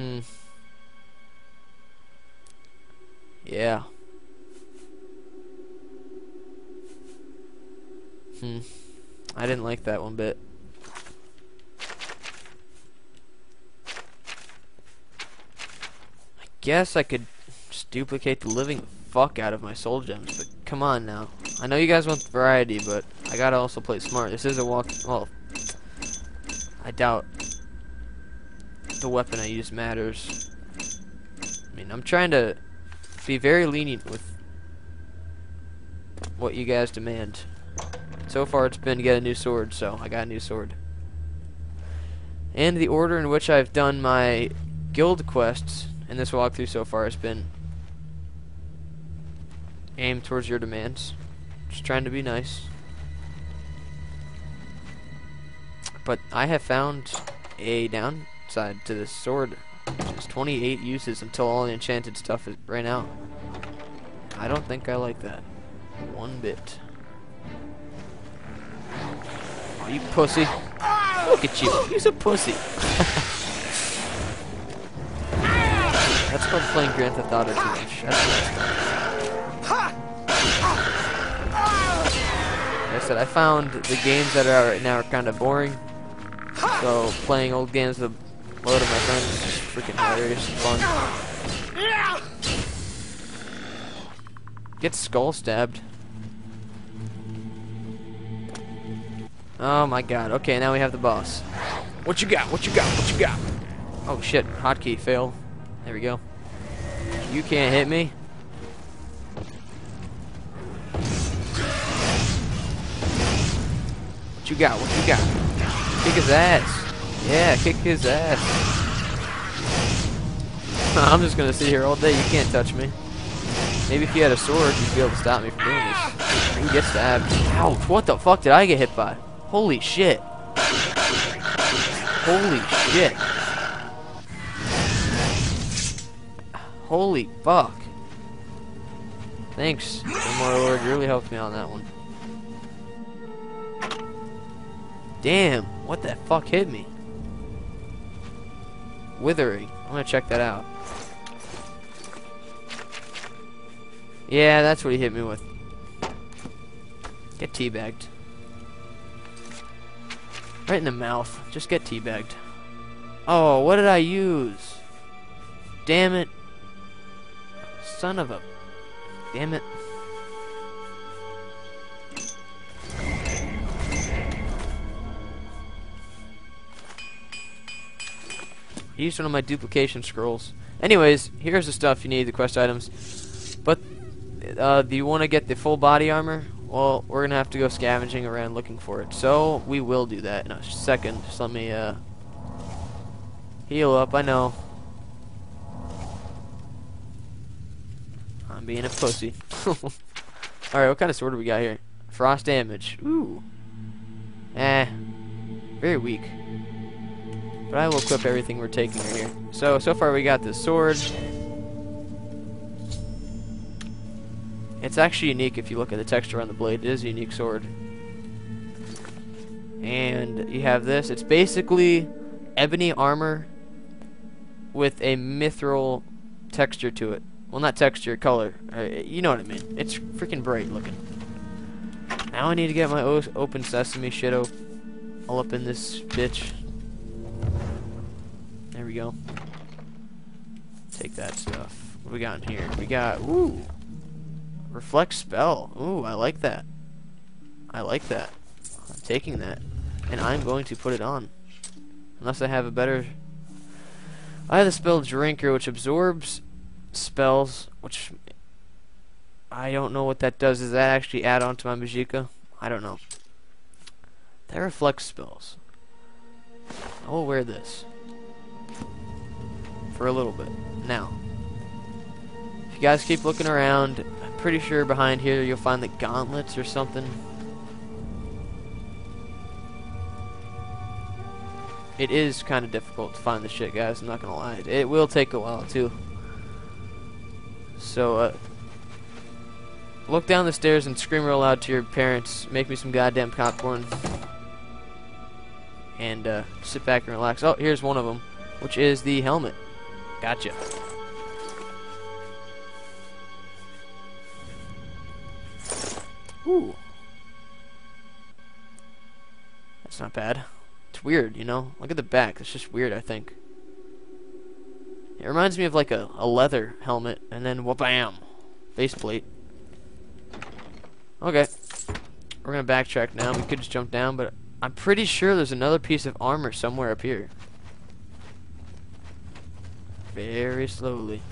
Hmm. Yeah. Hmm. I didn't like that one bit. I guess I could just duplicate the living fuck out of my soul gems, but come on now. I know you guys want variety, but I gotta also play smart. This is a walk. Well, I doubt the weapon I use matters. I mean, I'm trying to be very lenient with what you guys demand. So far, it's been get a new sword, so I got a new sword. And the order in which I've done my guild quests in this walkthrough so far has been aimed towards your demands. Just trying to be nice. But I have found a downside to this sword. It's 28 uses until all the enchanted stuff is ran out. I don't think I like that. One bit. Oh, you pussy. Look at you. He's a pussy. That's called playing Grand Theft Auto too much. Like I said, I found the games that are out right now are kind of boring. So playing old games with load of my friends is just freaking hilarious and fun. Get skull stabbed. Oh my god. Okay, now we have the boss. What you got? What you got? What you got? Oh shit. Hotkey fail. There we go. You can't hit me. What you got? What you got? Kick his ass. Yeah, kick his ass. I'm just gonna sit here all day. You can't touch me. Maybe if you had a sword, you'd be able to stop me from doing this. He gets stabbed. Ouch, what the fuck did I get hit by? Holy shit. Holy shit. Holy fuck. Thanks, more Lord. You really helped me on that one. Damn, what the fuck hit me? Withering. I'm gonna check that out. Yeah, that's what he hit me with. Get teabagged. Right in the mouth. Just get teabagged. Oh, what did I use? Damn it. Son of a... Damn it. I used one of my duplication scrolls. Anyways, here's the stuff you need, the quest items. But, uh, do you want to get the full body armor? Well, we're going to have to go scavenging around looking for it. So, we will do that in a second. Just let me, uh, heal up. I know. I'm being a pussy. Alright, what kind of sword do we got here? Frost damage. Ooh. Eh. Very weak. But I will equip everything we're taking right here. So, so far we got this sword. It's actually unique if you look at the texture on the blade. It is a unique sword. And you have this. It's basically ebony armor with a mithril texture to it. Well, not texture, color. Uh, you know what I mean. It's freaking bright looking. Now I need to get my open sesame shit all up in this bitch. We go. Take that stuff. What we got in here? We got, ooh, reflect spell. Ooh, I like that. I like that. I'm taking that. And I'm going to put it on. Unless I have a better... I have the spell Drinker, which absorbs spells, which I don't know what that does. Does that actually add on to my Magicka? I don't know. That reflects spells. I will wear this for a little bit. Now, if you guys keep looking around, I'm pretty sure behind here you'll find the gauntlets or something. It is kind of difficult to find the shit, guys. I'm not gonna lie. It will take a while too. So, uh, look down the stairs and scream real loud to your parents. Make me some goddamn popcorn. And uh, sit back and relax. Oh, here's one of them, which is the helmet. Gotcha. Ooh. That's not bad. It's weird, you know? Look at the back. It's just weird, I think. It reminds me of like a, a leather helmet, and then wha-bam! Faceplate. Okay. We're gonna backtrack now. We could just jump down, but I'm pretty sure there's another piece of armor somewhere up here. Very slowly.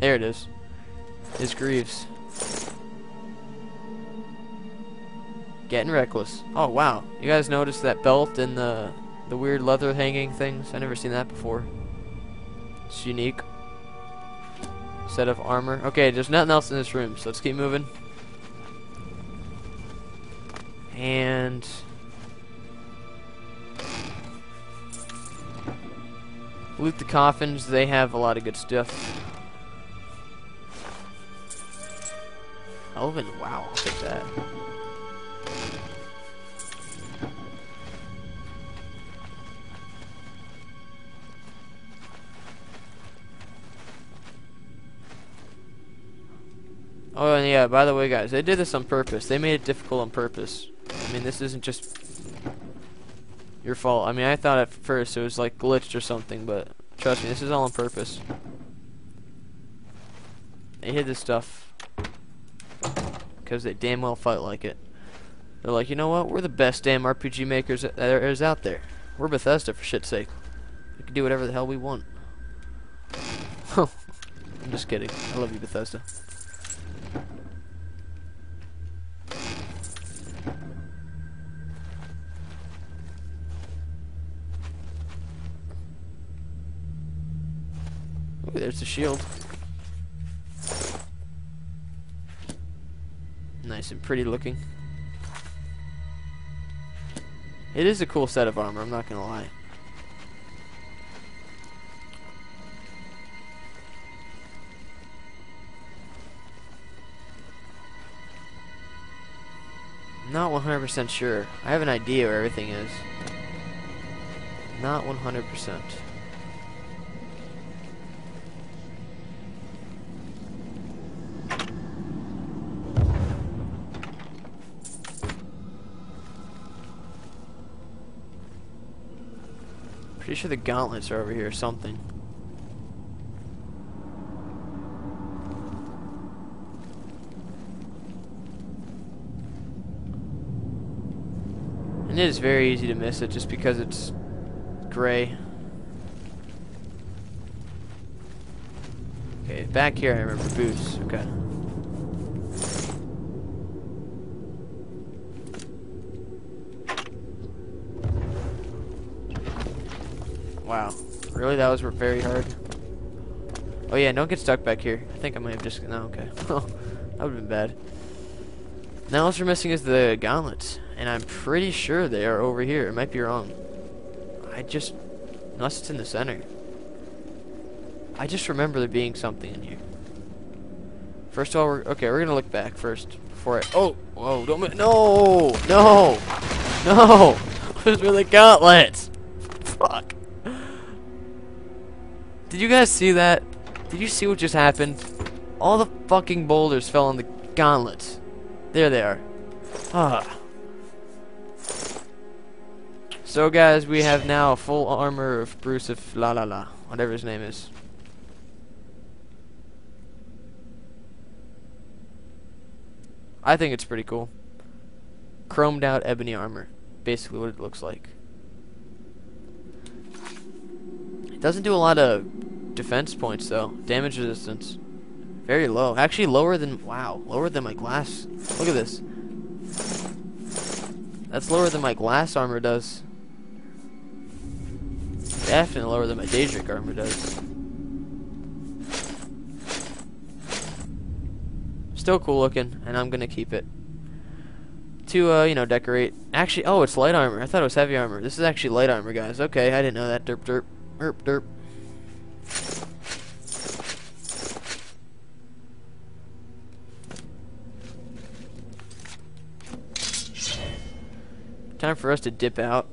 There it is. His Greaves. Getting reckless. Oh wow. You guys noticed that belt and the the weird leather hanging things? I never seen that before. It's unique. Set of armor. Okay, there's nothing else in this room, so let's keep moving. And loot the coffins. They have a lot of good stuff. Elven, wow, look at that. Oh, and yeah, by the way, guys, they did this on purpose. They made it difficult on purpose. I mean, this isn't just your fault. I mean, I thought at first it was like glitched or something, but trust me, this is all on purpose. They hid this stuff because they damn well fight like it. They're like, you know what? We're the best damn RPG makers that is out there. We're Bethesda, for shit's sake. We can do whatever the hell we want. I'm just kidding. I love you, Bethesda. There's the shield. Nice and pretty looking. It is a cool set of armor, I'm not gonna lie. Not 100% sure. I have an idea where everything is. Not 100%. Pretty sure the gauntlets are over here or something. And it is very easy to miss it just because it's gray. Okay, back here I remember boots. Okay. Wow. Really? That was very hard? Oh yeah, don't get stuck back here. I think I might have just... No, okay. that would have been bad. Now what we're missing is the gauntlets. And I'm pretty sure they are over here. It might be wrong. I just... Unless it's in the center. I just remember there being something in here. First of all, we're... Okay, we're gonna look back first. Before I... Oh! Whoa, don't... No! No! No! Those were the gauntlets! Fuck. Did you guys see that? Did you see what just happened? All the fucking boulders fell on the gauntlets. There they are. Ah. So guys, we have now full armor of Bruce of La La La, whatever his name is. I think it's pretty cool. Chromed out ebony armor. Basically what it looks like. It doesn't do a lot of defense points though. Damage resistance. Very low. Actually lower than wow, lower than my glass. Look at this. That's lower than my glass armor does. Definitely lower than my Daedric armor does. Still cool looking, and I'm gonna keep it. To, uh, you know, decorate. Actually, oh, it's light armor. I thought it was heavy armor. This is actually light armor, guys. Okay, I didn't know that. Derp, derp. Derp, derp. Time for us to dip out.